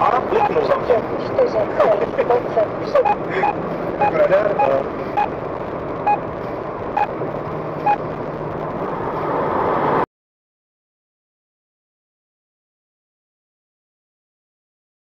Arap mısınız amca? İşte şey, evet,